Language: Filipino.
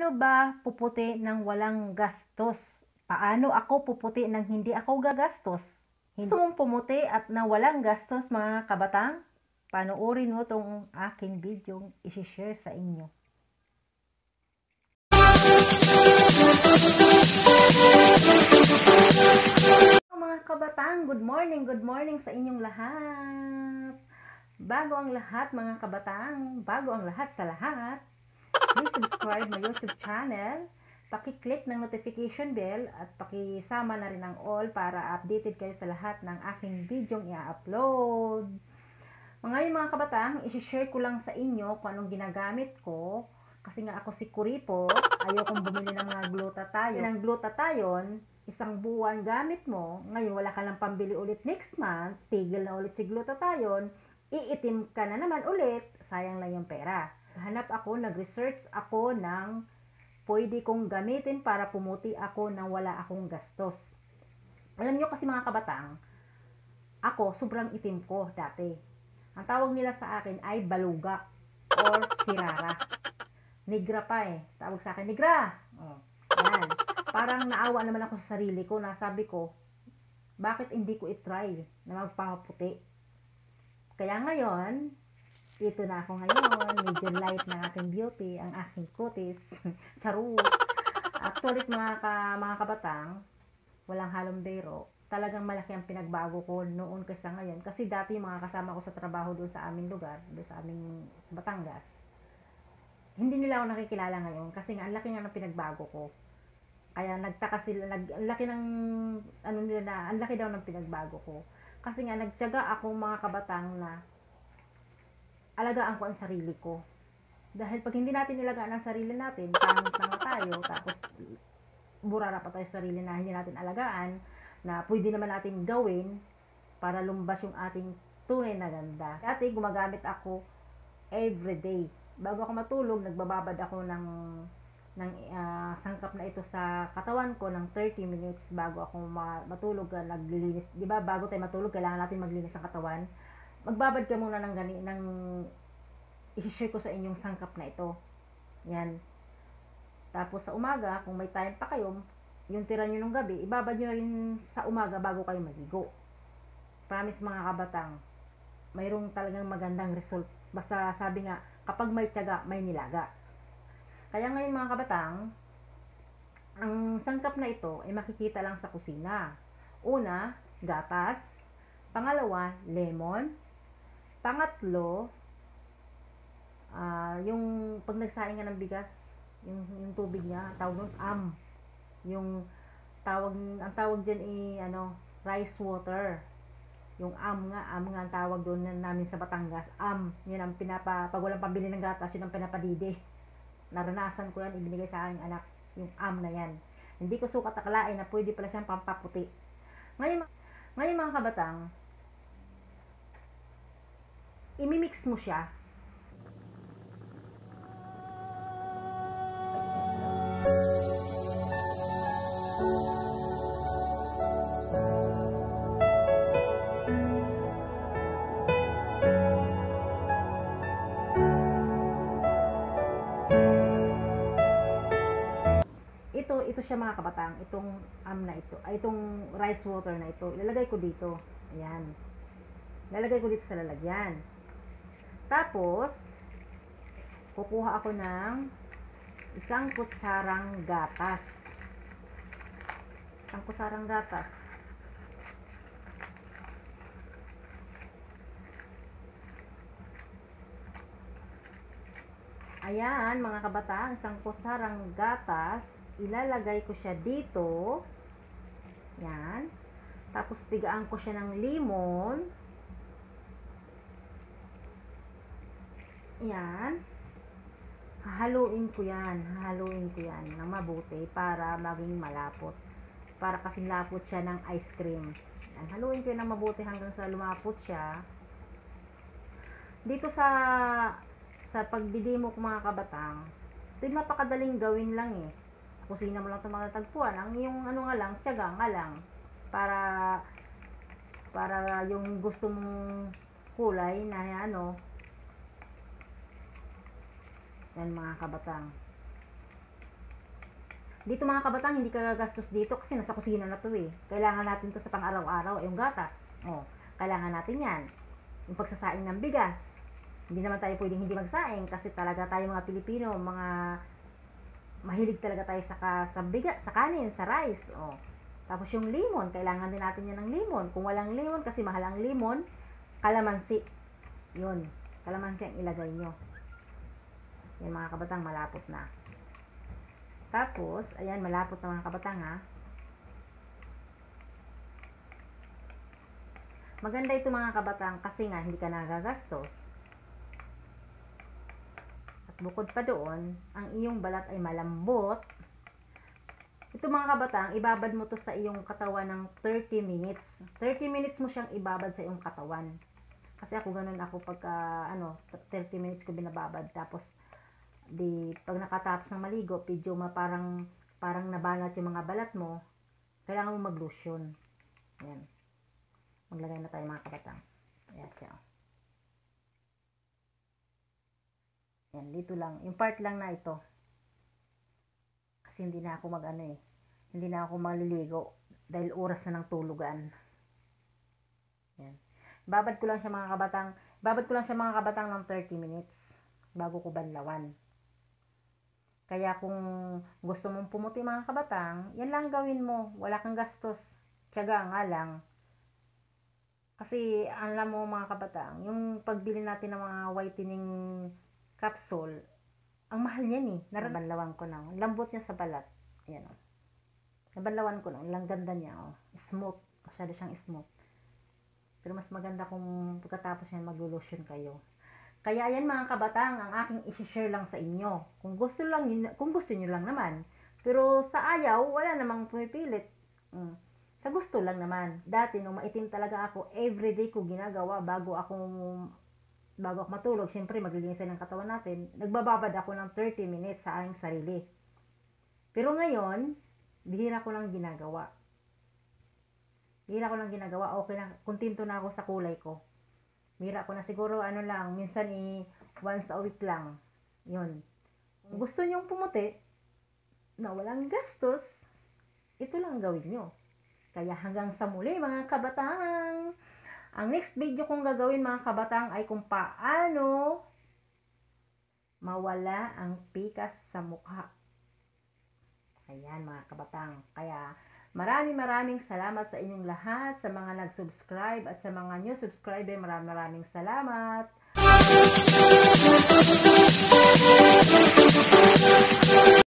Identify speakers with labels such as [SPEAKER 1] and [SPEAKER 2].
[SPEAKER 1] Paano ba puputi ng walang gastos? Paano ako puputi ng hindi ako gagastos? Gusto mong pumuti at na walang gastos mga kabatang? Panoorin mo tong aking video isi-share sa inyo. Mga kabatang, good morning, good morning sa inyong lahat. Bago ang lahat mga kabatang, bago ang lahat sa lahat, please subscribe my YouTube channel, paki-click ng notification bell at pakisama na rin ang all para updated kayo sa lahat ng aking video i-upload. Mga yun mga kabatang, isi-share ko lang sa inyo kung anong ginagamit ko kasi nga ako si Kuripo, ayokong bumili ng mga glutathione. Ng glutathione, isang buwan gamit mo, ngayon wala ka lang pambili ulit next month, tigil na ulit si glutathione, iitim ka na naman ulit, sayang lang yung pera. Hanap ako, nag-research ako ng pwede kong gamitin para pumuti ako nang wala akong gastos. Alam nyo kasi mga kabatang, ako sobrang itim ko dati. Ang tawag nila sa akin ay baluga or tirara. Nigra pa eh. Tawag sa akin, Nigra! Oh, yan. Parang naawa naman ako sa sarili ko. Nasabi ko, bakit hindi ko itry na magpapaputi? Kaya ngayon, ito na ako ngayon. Medyo light na aking beauty, ang aking kutis. Charot. Actually, mga, ka, mga kabatang, walang halong bero. Talagang malaki ang pinagbago ko noon kaysa ngayon. Kasi dati mga kasama ko sa trabaho doon sa aming lugar, doon sa aming sa Batangas, hindi nila ako nakikilala ngayon kasi nga ang laki nga ng pinagbago ko. Kaya nagtaka sila, nag, ang laki ng, ano nila na, ang laki daw ng pinagbago ko. Kasi nga, nagtyaga ako mga kabatang na alagaan ko ang sarili ko. Dahil pag hindi natin ilagaan ang sarili natin, pangit na tayo, tapos burara pa tayo sa sarili na hindi natin alagaan, na pwede naman natin gawin para lumbas yung ating tunay na ganda. Dati gumagamit ako everyday. Bago ako matulog, nagbababad ako ng ng uh, sangkap na ito sa katawan ko ng 30 minutes bago ako matulog, uh, naglilinis. 'Di ba? Bago tayo matulog, kailangan natin maglinis ang katawan. Magbabad ka muna ng gani ng i-share ko sa inyong sangkap na ito. Yan. Tapos sa umaga, kung may time pa kayo, yung tira nyo ng gabi, ibabad nyo rin sa umaga bago kayo maligo. Promise mga kabatang, mayroong talagang magandang result. Basta sabi nga, kapag may tiyaga, may nilaga. Kaya ngayon mga kabatang, ang sangkap na ito ay makikita lang sa kusina. Una, gatas. Pangalawa, lemon. Pangatlo, uh, yung pag nagsaing ka ng bigas, yung, yung tubig niya, tawag nun, am. Yung tawag, ang tawag dyan ay, ano, rice water. Yung am nga, am nga ang tawag doon namin sa Batangas. Am, yun ang pinapa, pag walang pambili ng gatas, yun ang pinapadide. Naranasan ko yan, ibinigay sa aking anak, yung am na yan. Hindi ko sukat akalain na pwede pala siyang pampaputi. Ngayon, ngayon mga kabatang, imimix mo siya ito, ito siya mga kabatang, itong am na ito, ay itong rice water na ito, ilalagay ko dito. Ayan. Lalagay ko dito sa lalagyan. Tapos, kukuha ako ng isang kutsarang gatas. Isang kutsarang gatas. Ayan, mga kabataan, isang kutsarang gatas ilalagay ko siya dito. Yan. Tapos pigaan ko siya ng limon. Yan. Hahaluin ko yan. Hahaluin ko yan ng mabuti para maging malapot. Para kasing lapot siya ng ice cream. Yan. Haluin ko yan ng mabuti hanggang sa lumapot siya. Dito sa sa pagdidimo ko mga kabatang, ito napakadaling gawin lang eh kusina mo lang ito matatagpuan. Ang yung ano nga lang, tiyaga nga lang. Para, para yung gusto mong kulay na ano, yan mga kabatang. Dito mga kabatang, hindi ka gagastos dito kasi nasa kusina na to eh. Kailangan natin to sa pang-araw-araw, yung gatas. Oh, kailangan natin yan. Yung pagsasaing ng bigas. Hindi naman tayo pwedeng hindi magsaing kasi talaga tayo mga Pilipino, mga mahilig talaga tayo sa, sa bigas, sa kanin, sa rice. Oh. Tapos yung limon, kailangan din natin yan ng limon. Kung walang limon, kasi mahal ang limon, kalamansi. Yun, kalamansi ang ilagay nyo. Yan mga kabatang, malapot na. Tapos, ayan, malapot na mga kabatang ha. Maganda ito mga kabatang kasi nga hindi ka nagagastos. At bukod pa doon, ang iyong balat ay malambot. Ito mga kabatang, ibabad mo to sa iyong katawan ng 30 minutes. 30 minutes mo siyang ibabad sa iyong katawan. Kasi ako ganun ako pagka ano, 30 minutes ko binababad tapos di pag nakatapos ng maligo, medyo ma parang parang nabanat yung mga balat mo, kailangan mo mag-lotion. Ayan. Maglagay na tayo mga kabatang. Ayan siya. Ayan, dito lang. Yung part lang na ito. Kasi hindi na ako mag ano eh. Hindi na ako maliligo dahil oras na ng tulugan. Ayan. Babad ko lang siya mga kabatang. Babad ko lang siya mga kabatang ng 30 minutes bago ko banlawan. Kaya kung gusto mong pumuti mga kabatang, yan lang gawin mo. Wala kang gastos. Tiyaga nga lang. Kasi alam mo mga kabatang, yung pagbili natin ng mga whitening capsule, ang mahal niyan eh. Narabanlawan ko na. Lambot niya sa balat. Ayan o. Nabanlawan ko na. Lang ganda niya o. Smooth. Masyado siyang smooth. Pero mas maganda kung pagkatapos niya mag-lotion kayo. Kaya yan mga kabatang, ang aking isi-share lang sa inyo. Kung gusto lang yun, kung gusto niyo lang naman. Pero sa ayaw, wala namang pumipilit. Mm. Sa gusto lang naman. Dati nung maitim talaga ako, everyday ko ginagawa bago ako bago ako matulog, syempre maglilinisan ng katawan natin, nagbababad ako ng 30 minutes sa aking sarili. Pero ngayon, bihira ko lang ginagawa. Bihira ko lang ginagawa, okay na, kontento na ako sa kulay ko. Bihira ko na siguro, ano lang, minsan i once a week lang. Yun. Kung gusto nyong pumuti, na walang gastos, ito lang gawin nyo. Kaya hanggang sa muli mga kabatang, ang next video kong gagawin mga kabatang ay kung paano mawala ang pikas sa mukha. Ayan mga kabatang. Kaya maraming maraming salamat sa inyong lahat, sa mga nag-subscribe at sa mga new subscriber, maraming maraming salamat.